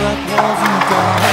but wasn't gone.